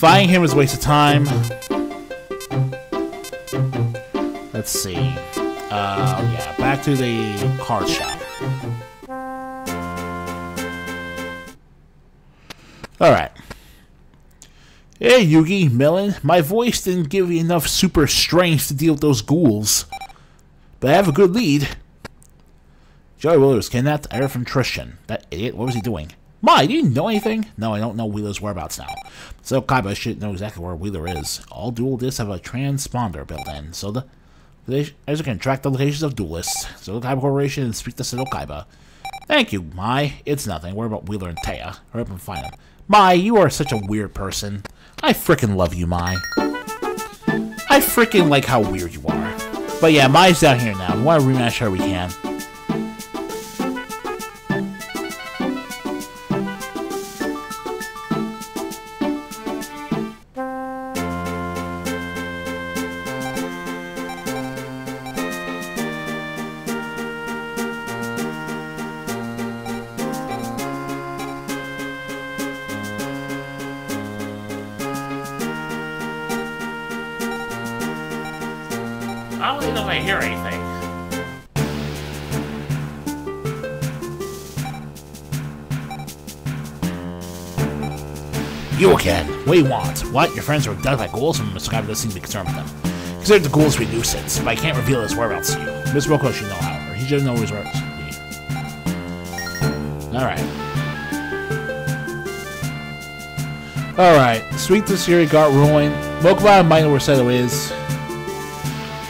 Fighting him is a waste of time. Let's see. Uh, yeah, back to the card shop. Alright. Hey, Yugi, Melon. My voice didn't give you enough super strength to deal with those ghouls. But I have a good lead. Joey was kidnapped. Heard from Tristan. That idiot, what was he doing? My, do you know anything? No, I don't know Wheeler's whereabouts now. So Kaiba should know exactly where Wheeler is. All duel discs have a transponder built in, so the as you can track the locations of duelists. So the Kaiba Corporation and speak to Seto Kaiba. Thank you, Mai. It's nothing. Worry about Wheeler and Taya. Hurry up and find them. Mai, you are such a weird person. I freaking love you, Mai. I freaking like how weird you are. But yeah, Mai's down here now. We want to rematch her, we can. You do you want? What? Your friends were abducted by ghouls and Mr. doesn't seem to be concerned with them. Consider the ghouls to be nuisance, but I can't reveal his whereabouts to you. Mr. Roko should know, however. He should know his whereabouts. Alright. Alright. Sweet this year got rolling. Mokuba and Minor were Seto is.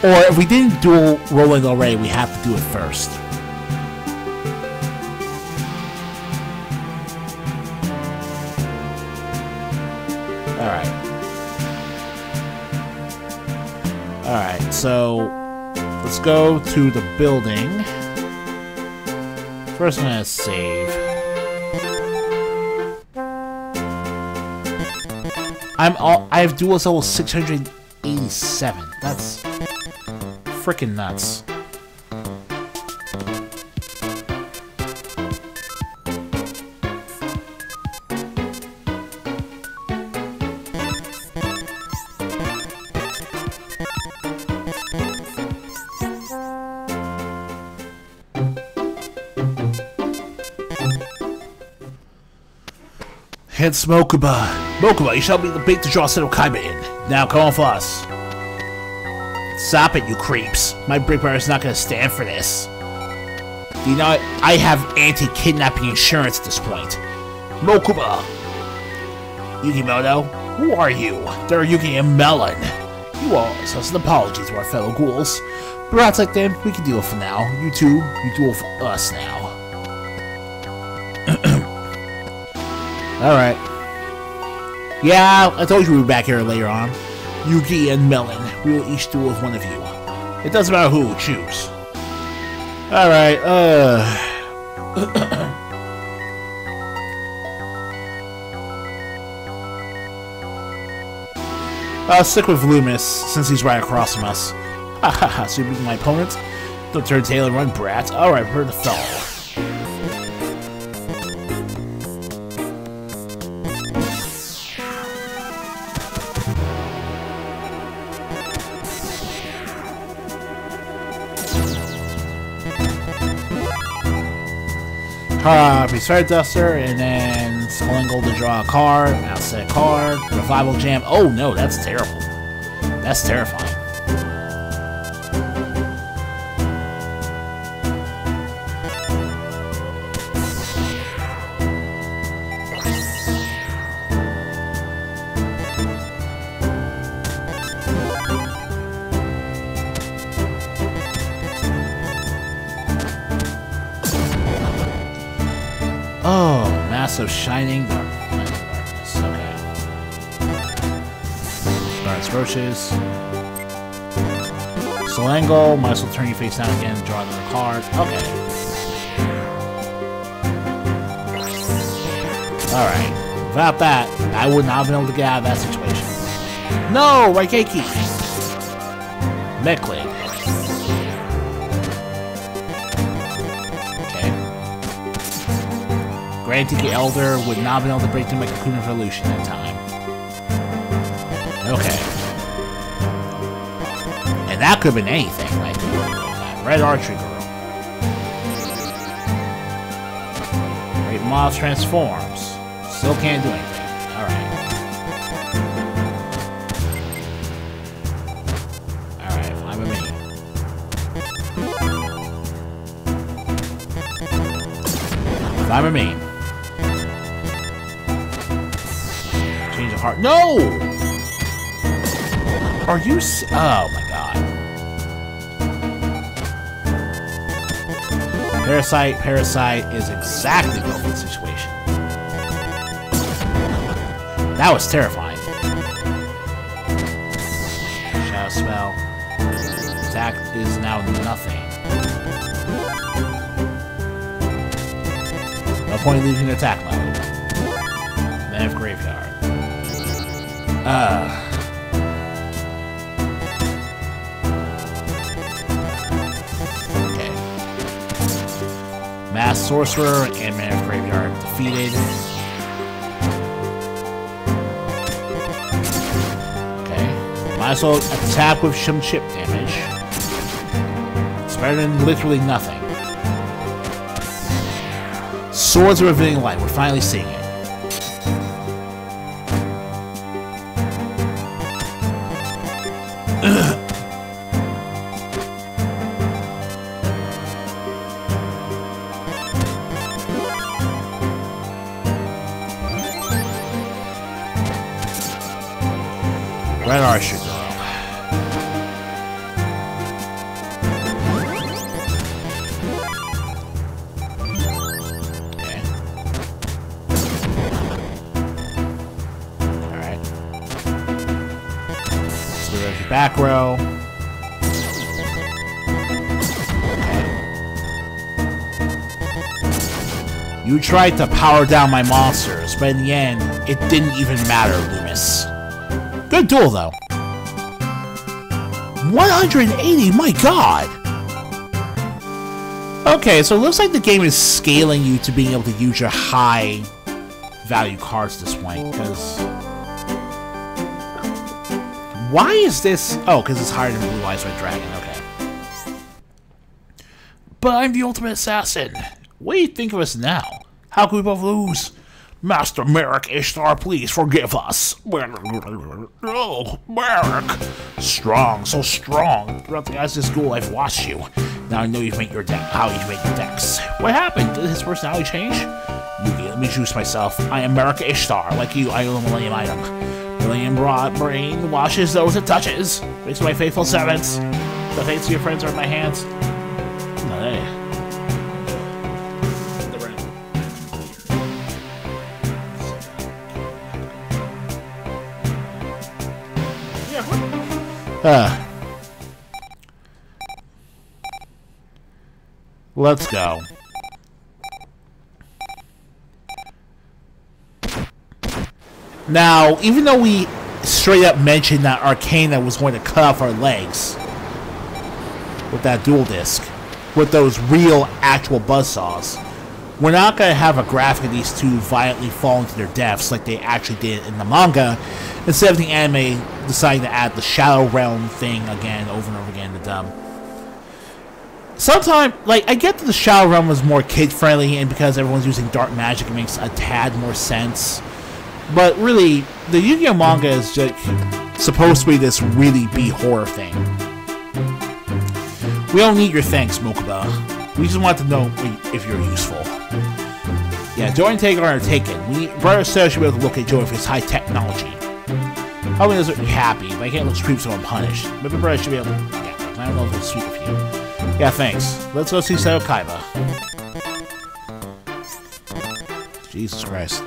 Or if we didn't do rolling already, we have to do it first. So let's go to the building. First I'm gonna save. I'm all I have duel level 687. That's freaking nuts. Hence Mokuba. Mokuba, you shall be the bait to draw Seto Kaiba in. Now come on for us. Stop it, you creeps. My brick is not gonna stand for this. You know, I have anti-kidnapping insurance at this point. Mokuba! Yukimoto, who are you? They're Yuki and Melon. You all owe us an apology to our fellow ghouls. But like them, we can deal with for now. You two, you duel for us now. Alright. Yeah, I told you we'd be back here later on. Yuki and Melon, we will each duel with one of you. It doesn't matter who, choose. Alright, uh... I'll stick with Loomis, since he's right across from us. Ha ha ha, so you beat my opponent? Don't turn tail and run, brat. Alright, prepare to fall. Uh, Restart Duster, and then Skull to draw a card, outset card, Revival Jam. Oh no, that's terrible. That's terrifying. Starts roaches. Solango, might as well turn your face down again and draw another card. Okay. Alright. Without that, I would not have been able to get out of that situation. No! Raigeki! Mechlade. Granted, the Elder would not have been able to break through my Cocoon of Evolution in time. That could have been anything, like Red Archery Girl. Great Moth transforms. Still can't do anything. Alright. Alright, I'm a with I'm a me. Change of heart. No! Are you Oh my Parasite, Parasite is exactly built for the situation. That was terrifying. Shadow spell. Attack is now nothing. No point leaving the attack mode. Man of Graveyard. Uh. Sorcerer and Man of Graveyard defeated. Okay. Might as well attack with some chip damage. It's better than literally nothing. Swords of Revealing Light. We're finally seeing it. Alright. So there's your back row. You tried to power down my monsters, but in the end, it didn't even matter, Loomis. Good duel, though. 180, my god! Okay, so it looks like the game is scaling you to being able to use your high value cards this point, because... Why is this... Oh, because it's higher than Blue Eyes Red Dragon, okay. But I'm the ultimate assassin. What do you think of us now? How could we both lose? Master Marik Ishtar, please forgive us. Oh, Marik. Strong, so strong. Throughout the eyes of school, I've watched you. Now I know you've made your deck, how you've made your decks. What happened? Did his personality change? Yugi, let me introduce myself. I am Marik Ishtar. Like you, I own a Millennium item. Millennium Rod Brain washes those it touches. Makes my faithful servants. The fates of your friends are in my hands. No. Uh. Let's go. Now, even though we straight up mentioned that Arkana was going to cut off our legs with that duel disc, with those real, actual buzzsaws, we're not going to have a graphic of these two violently falling to their deaths like they actually did in the manga, instead of the anime deciding to add the Shadow Realm thing again, over and over again to them. Sometimes, like, I get that the Shadow Realm was more kid-friendly, and because everyone's using dark magic, it makes a tad more sense. But really, the Yu-Gi-Oh manga is just supposed to be this really B horror thing. We don't need your thanks, Mokuba. We just want to know if you're useful. Yeah, Joy and Taker are taken. We need, Brother says should be able to locate Joy for his high technology. Probably doesn't make happy, but I can't let creep so unpunished. Maybe Brother should be able to. Yeah, I don't know if it's sweet of you. Yeah, thanks. Let's go see Seto Kaiba. Jesus Christ.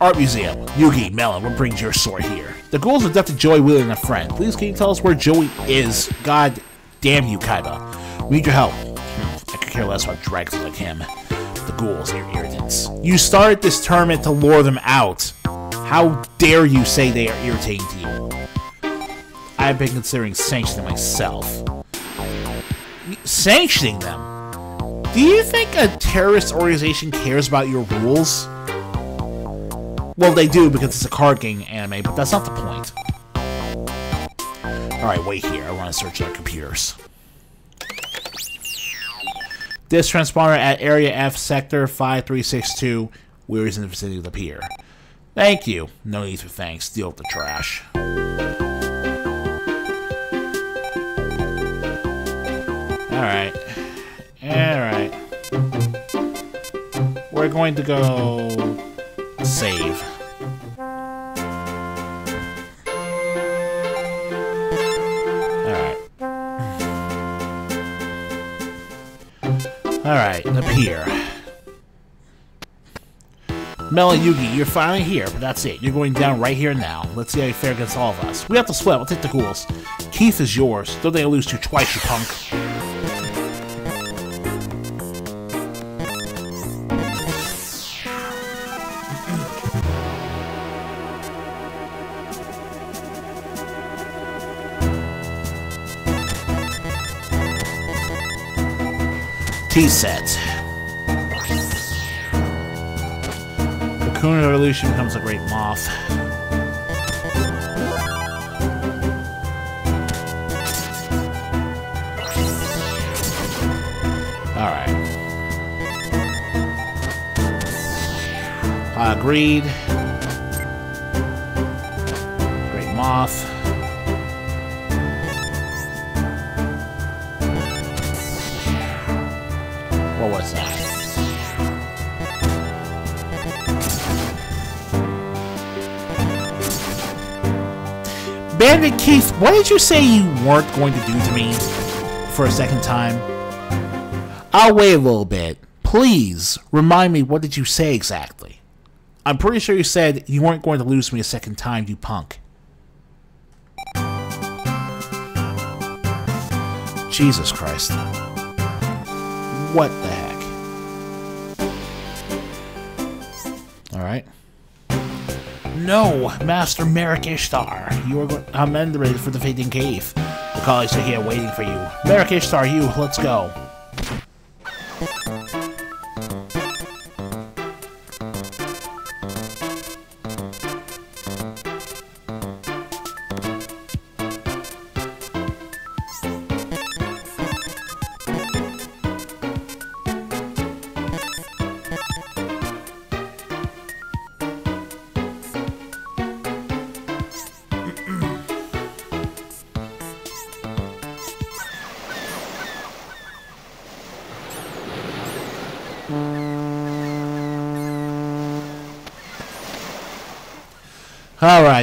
Art Museum. Yugi, Melon, what brings your sword here? The ghouls abducted Joey Wheeler and a friend. Please can you tell us where Joey is? God, Damn you, Kaiba. We need your help. Hmm, I could care less about dragons like him. The ghouls are irritants. You started this tournament to lure them out. How dare you say they are irritating to you? I've been considering sanctioning myself. Sanctioning them? Do you think a terrorist organization cares about your rules? Well, they do because it's a card game anime, but that's not the point. Alright, wait here. I want to search our computers. This transponder at Area F, Sector 5362. Where is in the vicinity of the pier? Thank you. No need for thanks. Deal with the trash. Alright. Alright. We're going to go... save. Alright. Alright, the pier. Mel and Yugi, you're finally here, but that's it. You're going down right here now. Let's see how you fare against all of us. We have to sweat. We'll take the ghouls. Keith is yours. Don't think I lose to twice, you punk. T-set. Cocoon of Evolution becomes a great moth. Alright. I uh, agreed. Great moth. What was that? Bandit Keith, what did you say you weren't going to do to me for a second time? I'll wait a little bit. Please, remind me what did you say exactly? I'm pretty sure you said you weren't going to lose me a second time, you punk. Jesus Christ. What the Alright. No, Master Marik Ishtar. You are going I'm ready for the Fading Cave. The colleagues are here waiting for you. Marik Ishtar, you, let's go.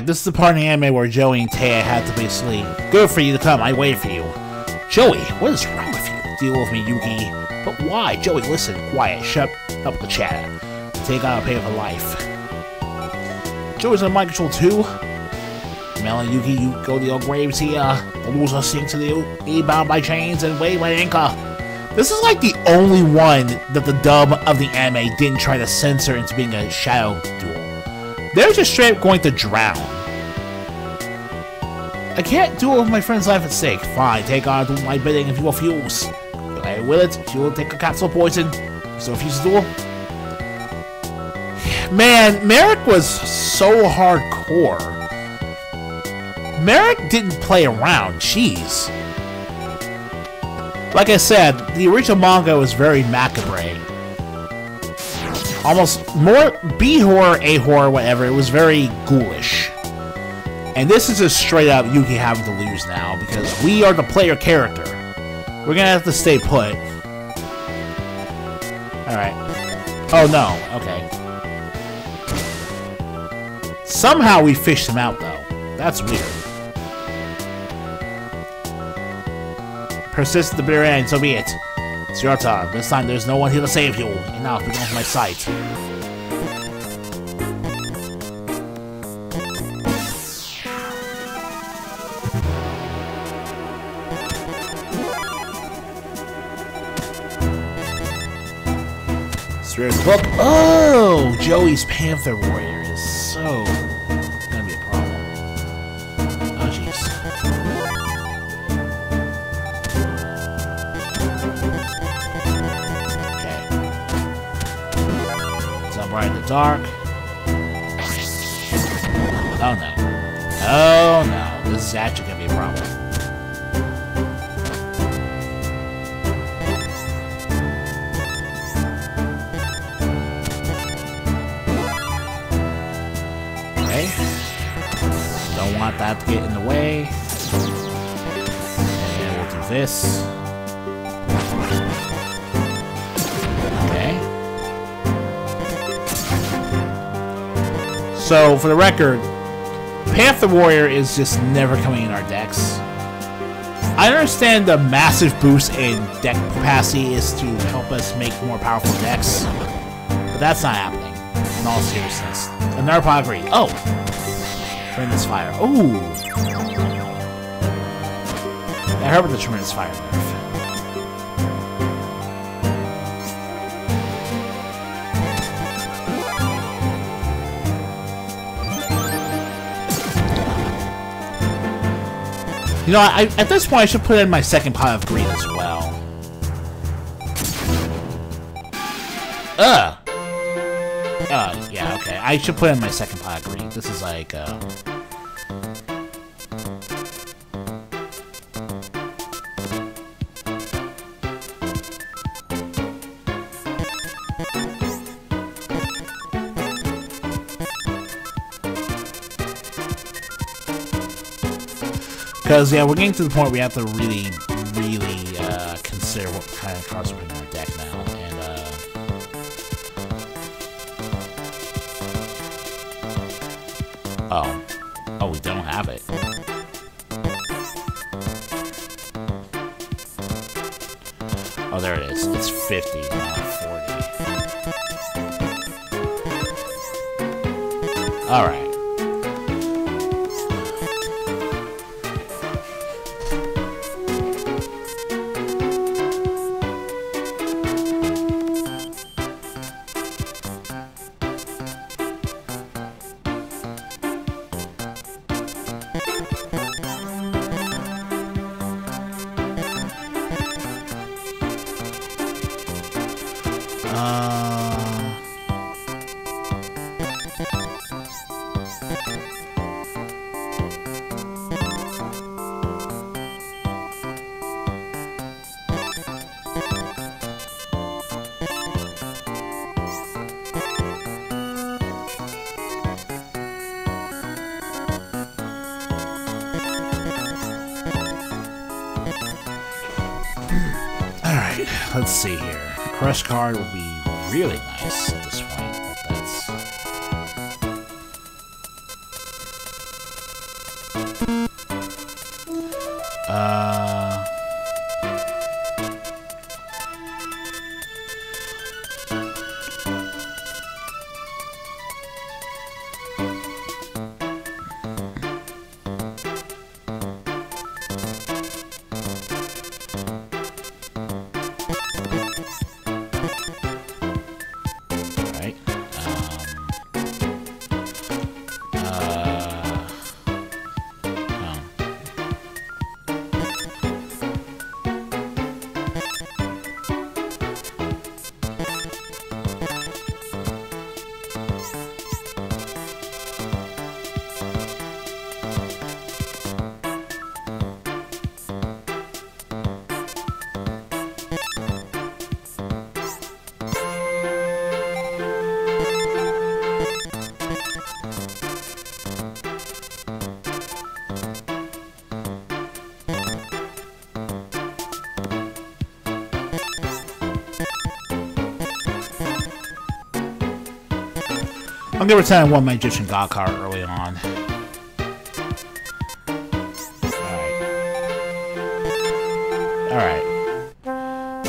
This is the part in the anime where Joey and Taya had to asleep. Good for you to come, I waited for you. Joey, what is wrong with you? Deal with me, Yugi. But why? Joey, listen, quiet, shut up with the chatter. Take out a pay for life. Joey's on mind control too? Mel and Yugi, you go to your graves here. The loser sink to the be bound by chains and wave by anchor. This is like the only one that the dub of the anime didn't try to censor into being a shadow duel. They're just straight going to drown. I can't do duel with my friend's life at stake. Fine, take on my bidding if you refuse. I will it if you will take a capsule poison. So refuse to duel. Man, Marik was so hardcore. Marik didn't play around, jeez. Like I said, the original manga was very macabre almost more B horror, A horror, whatever. It was very ghoulish. And this is just straight up Yuki having to lose now because we are the player character. We're gonna have to stay put. Alright. Oh no, okay. Somehow we fished him out though. That's weird. Persist the bitter end, so be it. It's your turn. This time there's no one here to save you. Enough, be off my sight. Book. Oh! Joey's Panther Warrior is so dark. Oh no. Oh no. This is actually gonna be a problem. Okay. Don't want that to get in the way. And we'll do this. So, for the record, Panther Warrior is just never coming in our decks. I understand the massive boost in deck capacity is to help us make more powerful decks, but that's not happening, in all seriousness. Another pot. Oh! Tremendous Fire. Ooh! I heard about the Tremendous Fire nerf. You know, I, at this point, I should put in my second pot of Greed as well. Ugh! Uh, yeah, okay. I should put in my second pot of Greed. This is like, uh... Because, yeah, we're getting to the point where we have to really, really uh, consider what kind of cards we're putting in our deck now. And, uh... Oh. Oh, we don't have it. Oh, there it is. It's 50, not 40. Alright. Let's see here. A Crush card would be really nice at this I'm gonna return one Magician God card early on. Alright. Alright.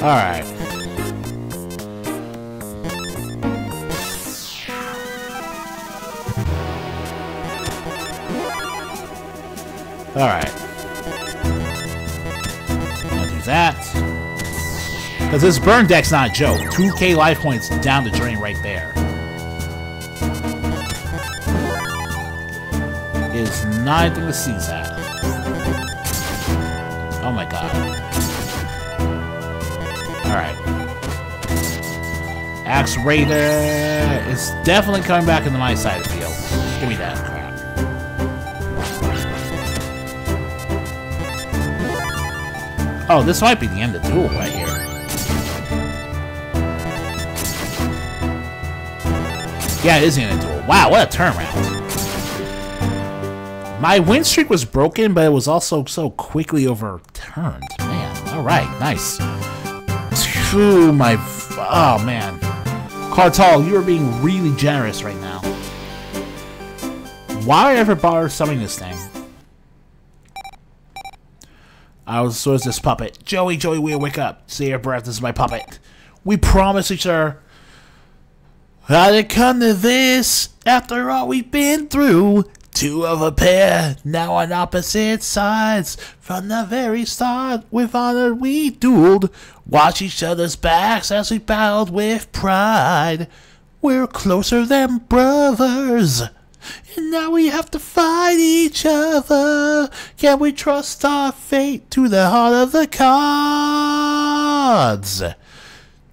Alright. Alright. Because this burn deck's not a joke. 2k life points down the drain right there. Is not anything to seize at. Oh my god. Alright. Axe Raider is definitely coming back into my side of the field. Give me that crap. Oh, this might be the end of the duel right here. Yeah, it is the end of duel. Wow, what a turnaround. My win streak was broken, but it was also so quickly overturned. Man, alright, nice. Phew, my... Oh, man. Kartal, you are being really generous right now. Why ever bother summoning this thing? I was so is this puppet. Joey, Joey, we wake up. Say your breath, this is my puppet. We promise each other. How'd it come to this? After all we've been through, two of a pair, now on opposite sides. From the very start, with honor we dueled. Watch each other's backs as we battled with pride. We're closer than brothers. And now we have to fight each other. Can we trust our fate to the heart of the cards?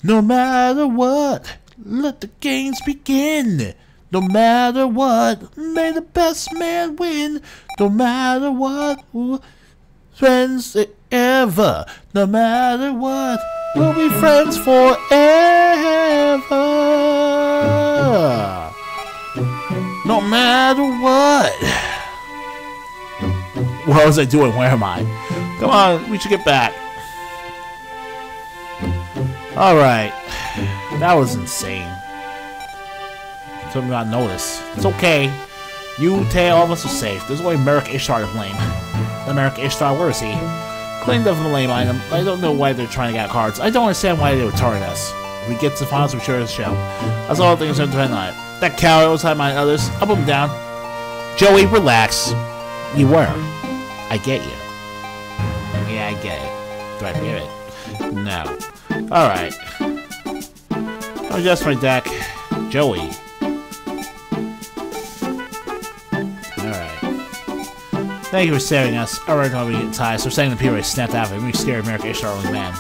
No matter what, let the games begin. No matter what, may the best man win. No matter what, friends ever. No matter what, we'll be friends forever. No matter what. What was I doing? Where am I? Come on, we should get back. Alright. That was insane. Took me not notice. It's okay. You, Tay, all of us are safe. There's only Marik Ishtar to blame. Marik Ishtar, where is he? Claimed of a lame item. I don't know why they're trying to get cards. I don't understand why they were targeting us. If we get to the finals, we sure as shall. That's all things that depend on it. That coward was my others. Put him down. Joey, relax. You were. I get you. Yeah, I get it. Do I get it? No. Alright. Adjust my deck. Joey. Alright. Thank you for saving us. Alright, be getting tired, so saying the people snapped out of it. We scared America Ishtar only man.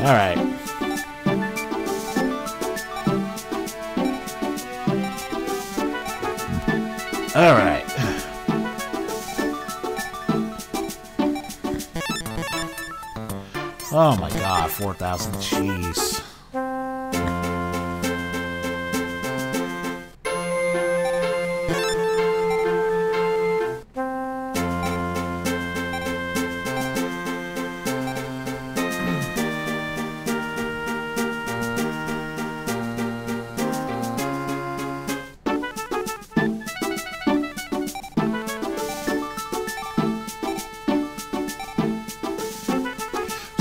Alright. Alright. Oh my god, 4,000, jeez.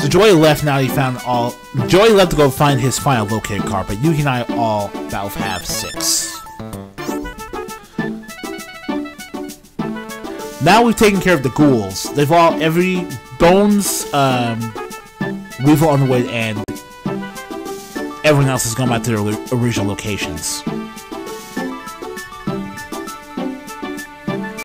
Joy left now he found all... Joy left to go find his final located card, but Yugi and I all both have six. Now we've taken care of the ghouls. They've all... Every... Bones, um... Weevil on the way and everyone else has gone back to their original locations.